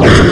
Let's